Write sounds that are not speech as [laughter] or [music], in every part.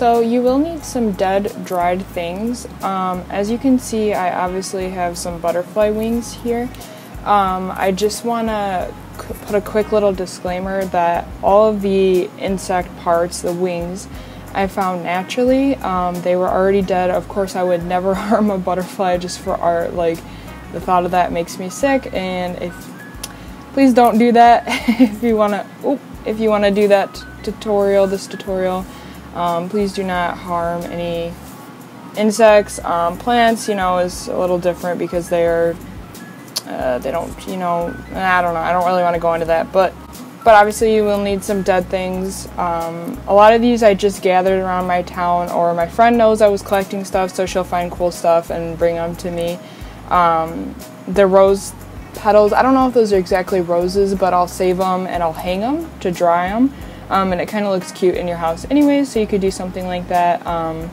So you will need some dead dried things. Um, as you can see, I obviously have some butterfly wings here. Um, I just want to put a quick little disclaimer that all of the insect parts, the wings, I found naturally. Um, they were already dead. Of course, I would never [laughs] harm a butterfly just for art. Like, the thought of that makes me sick. And if please don't do that [laughs] if you want to. If you want to do that tutorial, this tutorial, um, please do not harm any insects. Um, plants, you know, is a little different because they are, uh, they don't, you know, I don't know. I don't really want to go into that, but but obviously you will need some dead things. Um, a lot of these I just gathered around my town, or my friend knows I was collecting stuff, so she'll find cool stuff and bring them to me. Um, the rose petals, I don't know if those are exactly roses, but I'll save them and I'll hang them to dry them. Um, and it kind of looks cute in your house anyways, so you could do something like that. Um,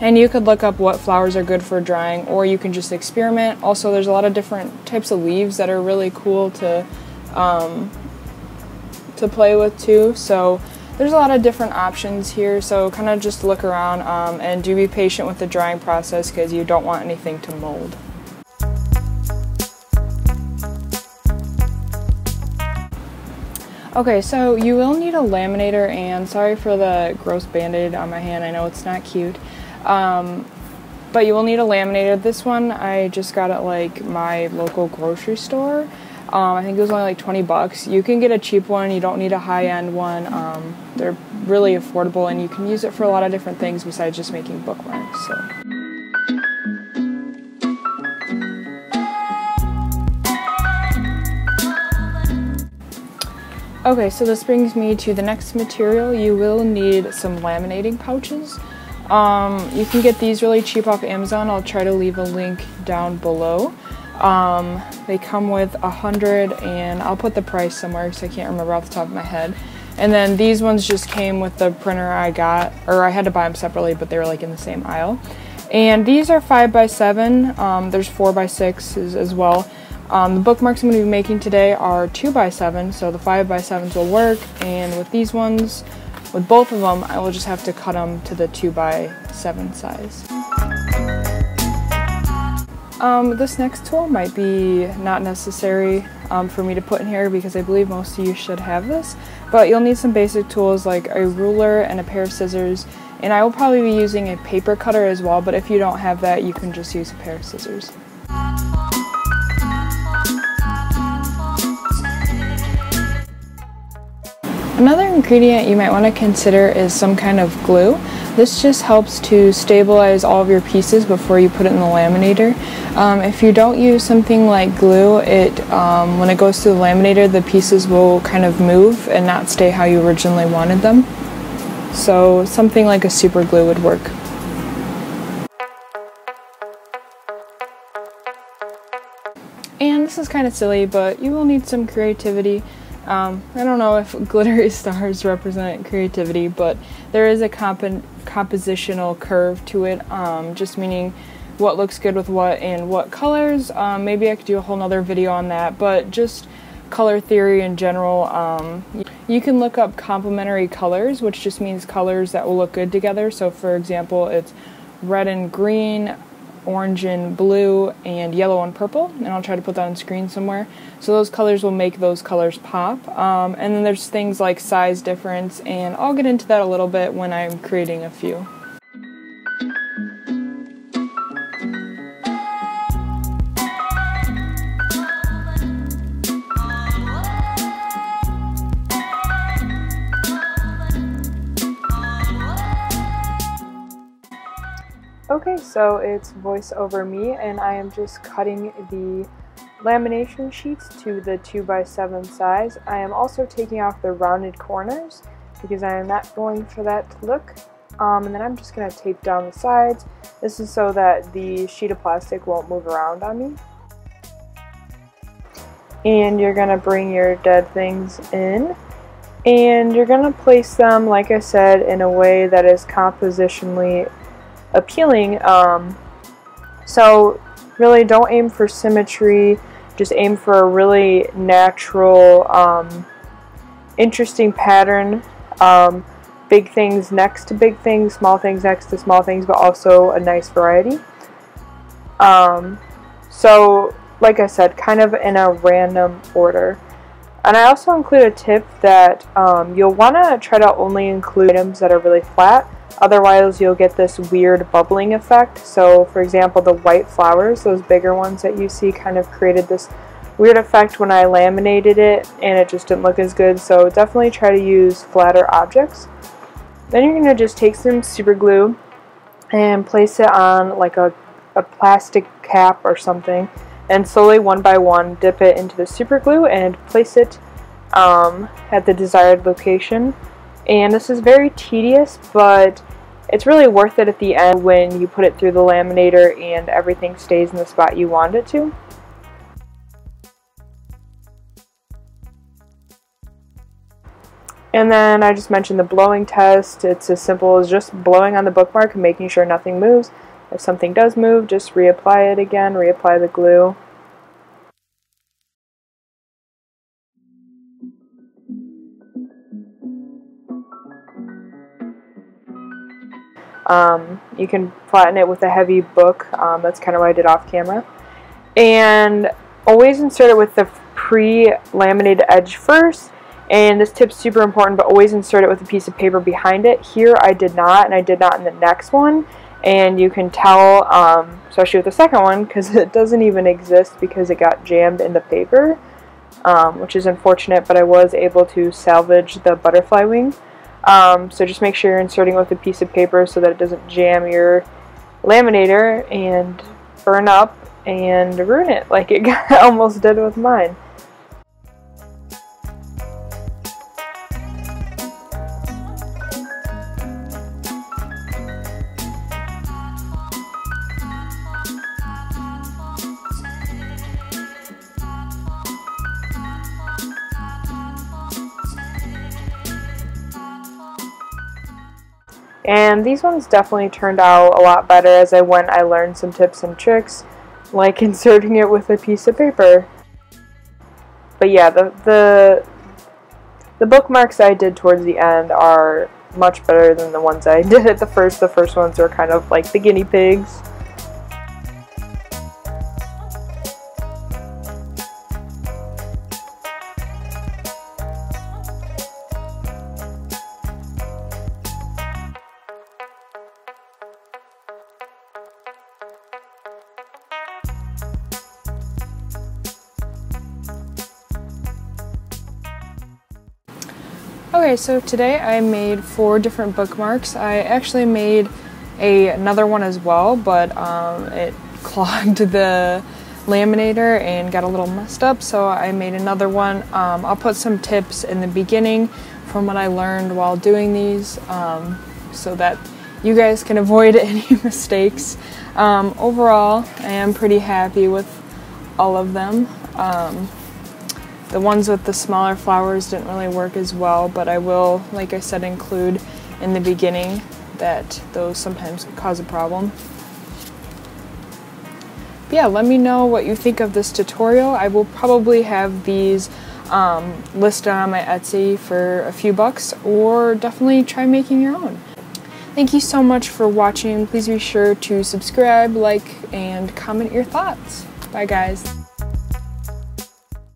and you could look up what flowers are good for drying, or you can just experiment. Also, there's a lot of different types of leaves that are really cool to um, to play with too. So there's a lot of different options here. So kind of just look around um, and do be patient with the drying process because you don't want anything to mold. Okay, so you will need a laminator, and sorry for the gross band-aid on my hand. I know it's not cute. Um, but you will need a laminator. This one I just got at like my local grocery store. Um, I think it was only like 20 bucks. You can get a cheap one. You don't need a high-end one. Um, they're really affordable, and you can use it for a lot of different things besides just making bookmarks. So. Okay, so this brings me to the next material. You will need some laminating pouches. Um, you can get these really cheap off Amazon. I'll try to leave a link down below. Um, they come with a hundred and I'll put the price somewhere because I can't remember off the top of my head. And then these ones just came with the printer I got, or I had to buy them separately, but they were like in the same aisle. And these are five by seven. Um, there's four by sixes as well. Um, the bookmarks I'm going to be making today are 2x7, so the 5x7s will work, and with these ones, with both of them, I will just have to cut them to the 2x7 size. Um, this next tool might be not necessary um, for me to put in here because I believe most of you should have this, but you'll need some basic tools like a ruler and a pair of scissors, and I will probably be using a paper cutter as well, but if you don't have that, you can just use a pair of scissors. Another ingredient you might want to consider is some kind of glue. This just helps to stabilize all of your pieces before you put it in the laminator. Um, if you don't use something like glue, it um, when it goes to the laminator, the pieces will kind of move and not stay how you originally wanted them. So something like a super glue would work. And this is kind of silly, but you will need some creativity. Um, I don't know if [laughs] glittery stars represent creativity, but there is a comp compositional curve to it, um, just meaning what looks good with what and what colors. Um, maybe I could do a whole nother video on that, but just color theory in general. Um, you can look up complementary colors, which just means colors that will look good together. So, for example, it's red and green, orange and blue, and yellow and purple. And I'll try to put that on screen somewhere. So those colors will make those colors pop. Um, and then there's things like size difference, and I'll get into that a little bit when I'm creating a few. Okay, so it's voice over me, and I am just cutting the lamination sheets to the 2x7 size. I am also taking off the rounded corners because I am not going for that look. Um, and then I'm just going to tape down the sides. This is so that the sheet of plastic won't move around on me. And you're going to bring your dead things in. And you're going to place them, like I said, in a way that is compositionally appealing. Um, so really don't aim for symmetry, just aim for a really natural, um, interesting pattern. Um, big things next to big things, small things next to small things, but also a nice variety. Um, so, like I said, kind of in a random order. And I also include a tip that um, you'll want to try to only include items that are really flat. Otherwise, you'll get this weird bubbling effect. So, for example, the white flowers, those bigger ones that you see, kind of created this weird effect when I laminated it and it just didn't look as good. So, definitely try to use flatter objects. Then you're going to just take some super glue and place it on like a, a plastic cap or something and slowly one by one dip it into the super glue and place it um, at the desired location. And this is very tedious, but it's really worth it at the end when you put it through the laminator and everything stays in the spot you want it to. And then I just mentioned the blowing test. It's as simple as just blowing on the bookmark and making sure nothing moves. If something does move, just reapply it again, reapply the glue. Um, you can flatten it with a heavy book. Um, that's kind of what I did off camera. And always insert it with the pre-laminated edge first. And this tip's super important, but always insert it with a piece of paper behind it. Here I did not, and I did not in the next one. And you can tell, um, especially with the second one, because [laughs] it doesn't even exist because it got jammed in the paper, um, which is unfortunate, but I was able to salvage the butterfly wing. Um, so just make sure you're inserting with a piece of paper so that it doesn't jam your laminator and burn up and ruin it like it [laughs] almost did with mine. And these ones definitely turned out a lot better as I went. I learned some tips and tricks, like [laughs] inserting it with a piece of paper. But yeah, the the the bookmarks I did towards the end are much better than the ones I [laughs] did at the first. The first ones are kind of like the guinea pigs. Okay, so today I made four different bookmarks. I actually made a, another one as well, but um, it [laughs] clogged the laminator and got a little messed up, so I made another one. Um, I'll put some tips in the beginning from what I learned while doing these um, so that you guys can [laughs] avoid any [laughs] mistakes. Um, overall, I am pretty happy with all of them. The ones with the smaller flowers didn't really work as well, but I will, like I said, include in the beginning that those sometimes cause a problem. But yeah, let me know what you think of this tutorial. I will probably have these um, listed on my Etsy for a few bucks, or definitely try making your own. Thank you so much for watching. Please be sure to subscribe, like, and comment your thoughts. Bye guys.